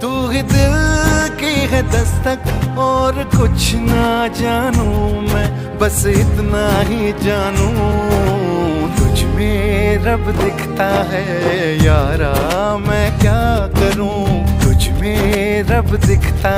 तू ही दिल की है दस्तक, और कुछ ना जानू मैं, बस इतना ही जानू। तुझ में रब दिखता है, यारा मैं क्या करूँ? तुझ में रब दिखता